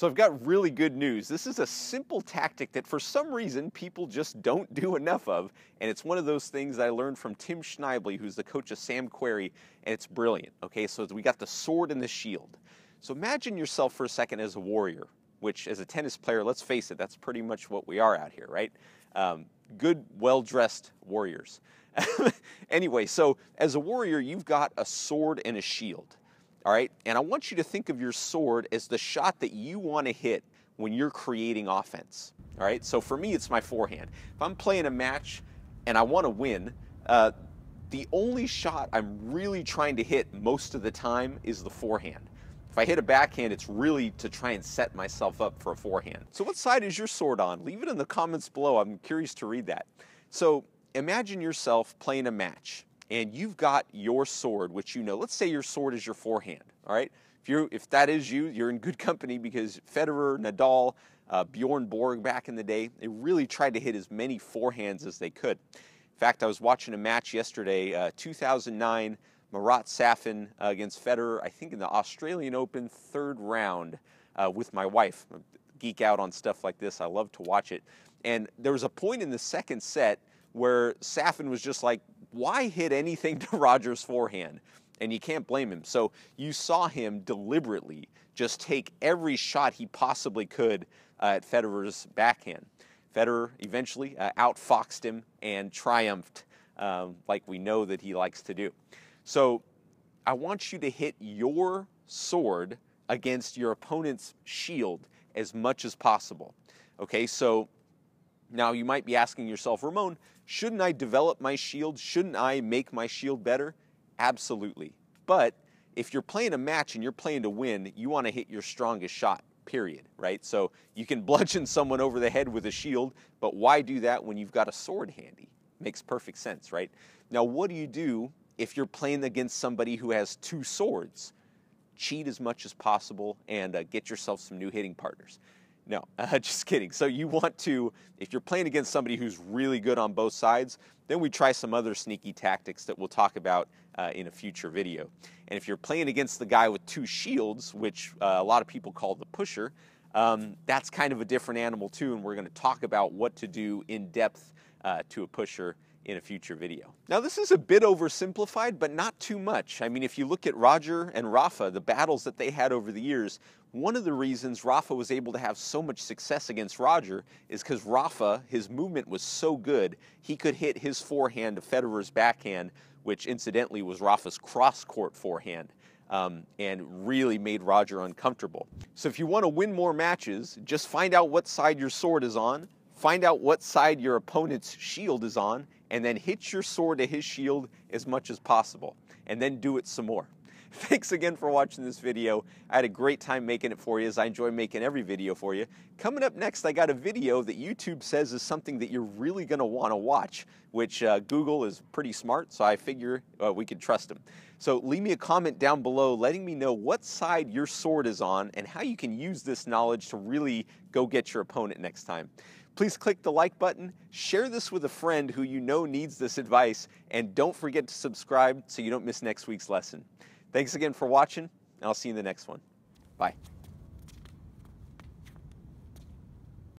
So I've got really good news. This is a simple tactic that for some reason people just don't do enough of. And it's one of those things I learned from Tim Schneibly, who's the coach of Sam Querrey, and it's brilliant. Okay, so we got the sword and the shield. So imagine yourself for a second as a warrior, which as a tennis player, let's face it, that's pretty much what we are out here, right? Um, good, well-dressed warriors. anyway, so as a warrior, you've got a sword and a shield. All right, and I want you to think of your sword as the shot that you want to hit when you're creating offense. All right, so for me, it's my forehand. If I'm playing a match and I want to win, uh, the only shot I'm really trying to hit most of the time is the forehand. If I hit a backhand, it's really to try and set myself up for a forehand. So what side is your sword on? Leave it in the comments below. I'm curious to read that. So imagine yourself playing a match and you've got your sword, which you know, let's say your sword is your forehand, all right? If, you if that is you, you're in good company because Federer, Nadal, uh, Bjorn Borg back in the day, they really tried to hit as many forehands as they could. In fact, I was watching a match yesterday, uh, 2009, Marat Safin uh, against Federer, I think in the Australian Open third round uh, with my wife. I geek out on stuff like this. I love to watch it. And there was a point in the second set where Safin was just like, why hit anything to Rogers' forehand? And you can't blame him. So you saw him deliberately just take every shot he possibly could uh, at Federer's backhand. Federer eventually uh, outfoxed him and triumphed um, like we know that he likes to do. So I want you to hit your sword against your opponent's shield as much as possible. Okay, so now you might be asking yourself, Ramon, shouldn't I develop my shield? Shouldn't I make my shield better? Absolutely. But if you're playing a match and you're playing to win, you want to hit your strongest shot, period, right? So you can bludgeon someone over the head with a shield, but why do that when you've got a sword handy? Makes perfect sense, right? Now, what do you do if you're playing against somebody who has two swords? Cheat as much as possible and uh, get yourself some new hitting partners. No, uh, just kidding. So you want to, if you're playing against somebody who's really good on both sides, then we try some other sneaky tactics that we'll talk about uh, in a future video. And if you're playing against the guy with two shields, which uh, a lot of people call the pusher, um, that's kind of a different animal too, and we're going to talk about what to do in depth uh, to a pusher in a future video. Now this is a bit oversimplified, but not too much. I mean, if you look at Roger and Rafa, the battles that they had over the years, one of the reasons Rafa was able to have so much success against Roger is because Rafa, his movement was so good, he could hit his forehand to Federer's backhand, which incidentally was Rafa's cross-court forehand. Um, and really made Roger uncomfortable. So if you want to win more matches, just find out what side your sword is on, find out what side your opponent's shield is on, and then hit your sword to his shield as much as possible, and then do it some more. Thanks again for watching this video. I had a great time making it for you as I enjoy making every video for you. Coming up next, I got a video that YouTube says is something that you're really going to want to watch, which uh, Google is pretty smart, so I figure uh, we can trust them. So leave me a comment down below letting me know what side your sword is on and how you can use this knowledge to really go get your opponent next time. Please click the like button, share this with a friend who you know needs this advice, and don't forget to subscribe so you don't miss next week's lesson. Thanks again for watching, and I'll see you in the next one. Bye.